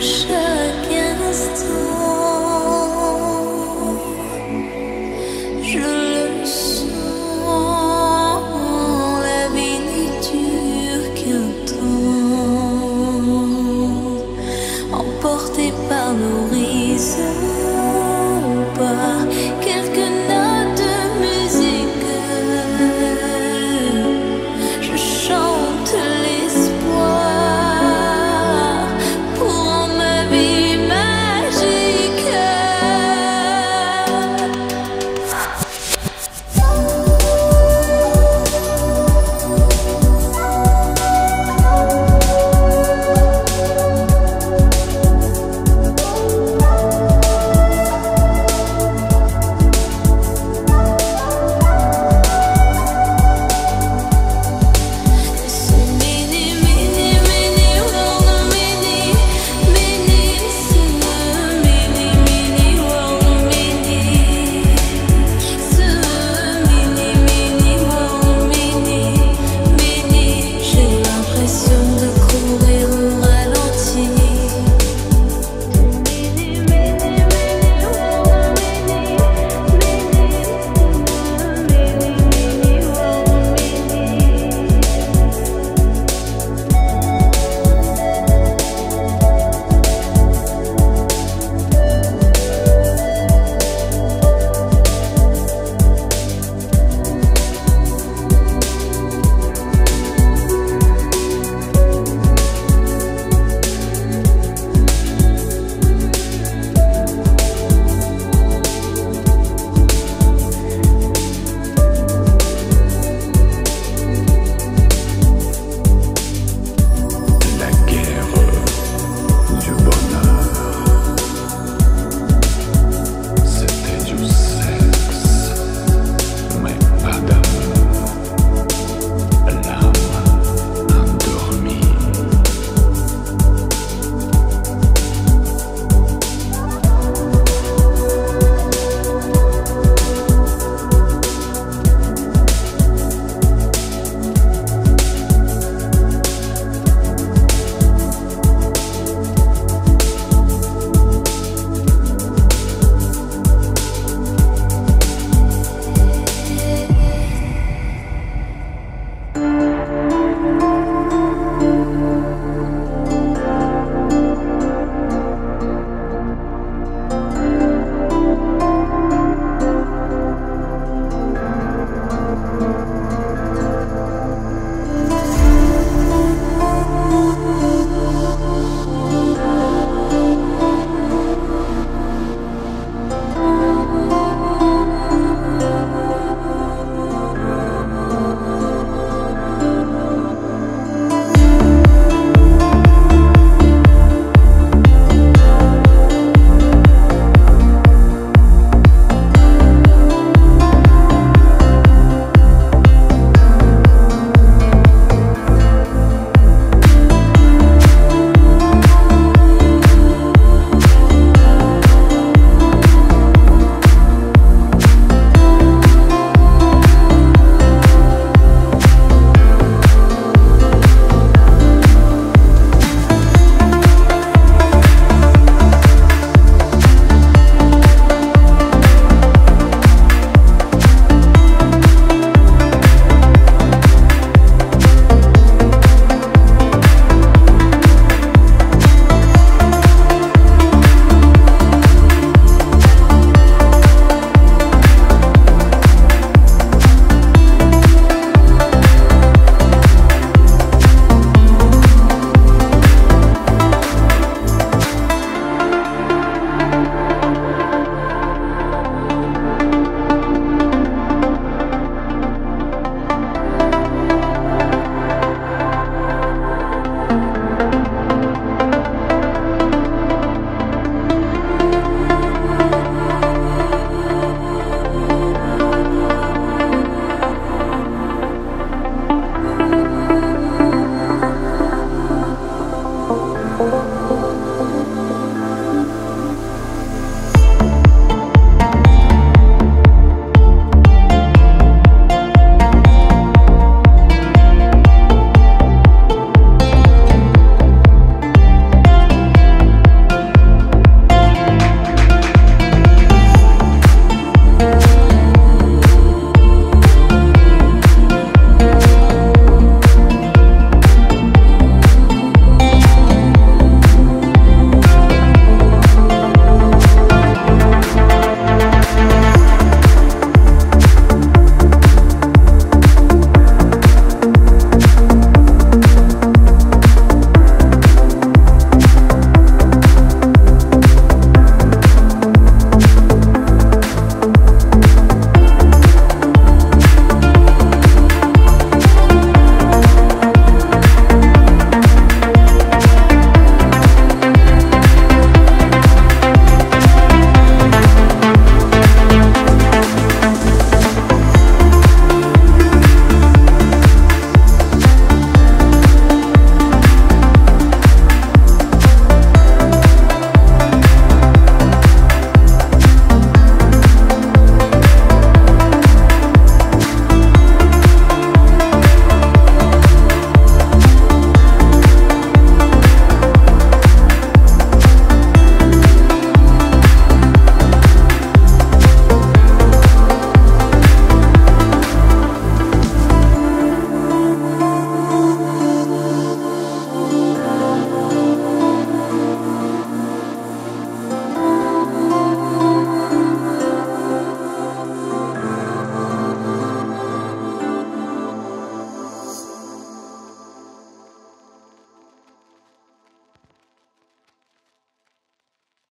chaque against Je